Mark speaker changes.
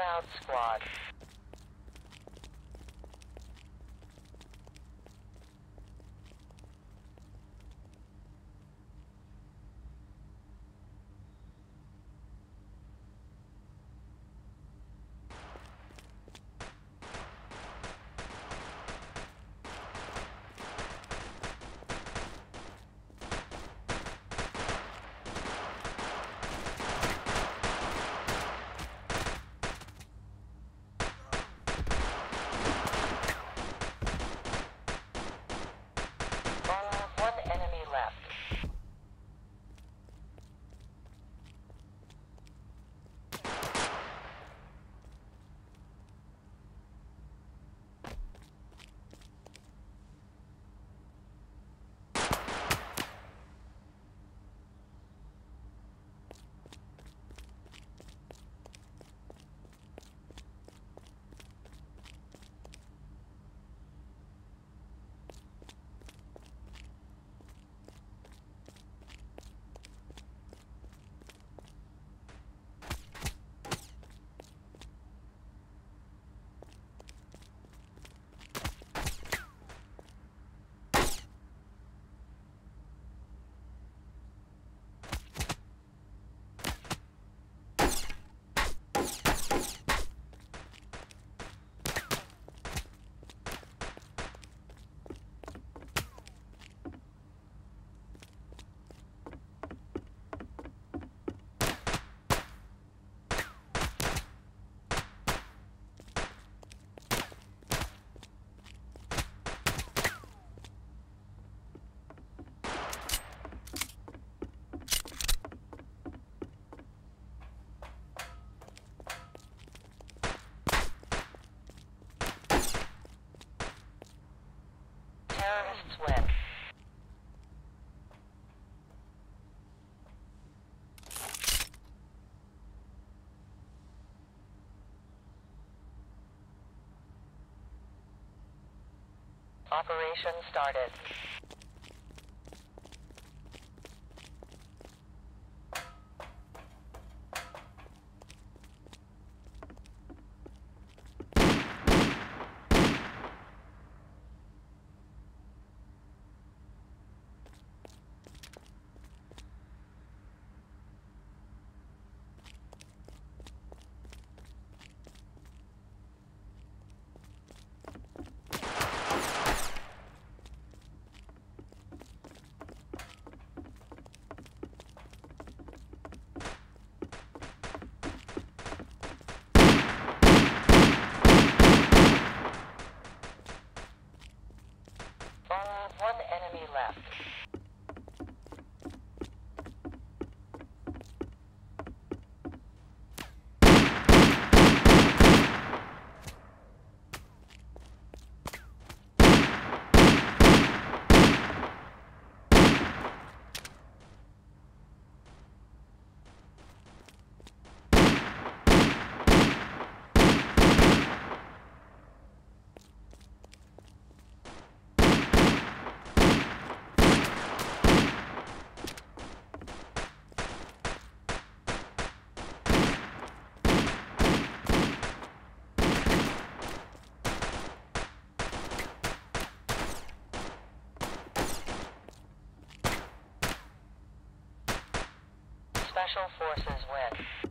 Speaker 1: out, squad. Operation started. Special Forces win.